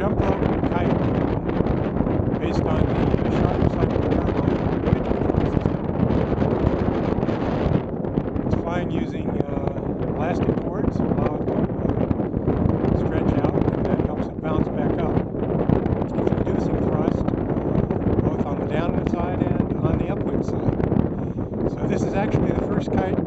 jump rope kite based on the sharp side of the turbine. It's flying using uh, elastic cords, to allow it to uh, stretch out, and that helps it bounce back up. It's reducing thrust, uh, both on the downward side and on the upward side. So this is actually the first kite